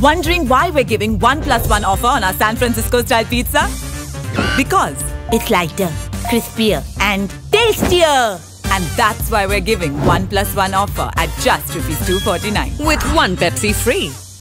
Wondering why we're giving 1 plus 1 offer on our San Francisco style pizza? Because It's lighter, crispier, and tastier. and that's why we're giving 1 plus 1 offer at just rupees 249. With one Pepsi free.